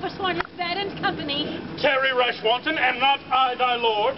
forsworn his bed and company. Terry Rushwanton, and not I thy lord.